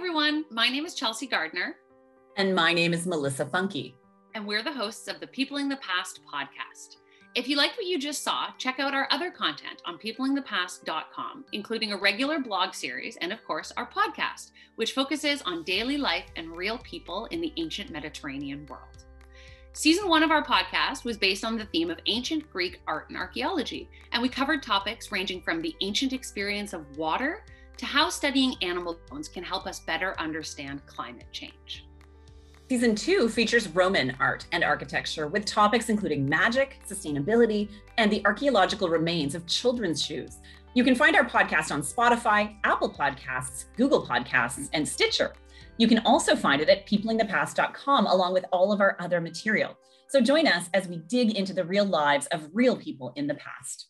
everyone. My name is Chelsea Gardner. And my name is Melissa Funke. And we're the hosts of the Peopling the Past podcast. If you liked what you just saw, check out our other content on peoplingthepast.com, including a regular blog series and, of course, our podcast, which focuses on daily life and real people in the ancient Mediterranean world. Season one of our podcast was based on the theme of ancient Greek art and archaeology, and we covered topics ranging from the ancient experience of water to how studying animal bones can help us better understand climate change. Season two features Roman art and architecture with topics including magic, sustainability, and the archaeological remains of children's shoes. You can find our podcast on Spotify, Apple Podcasts, Google Podcasts, and Stitcher. You can also find it at peoplingthepast.com along with all of our other material. So join us as we dig into the real lives of real people in the past.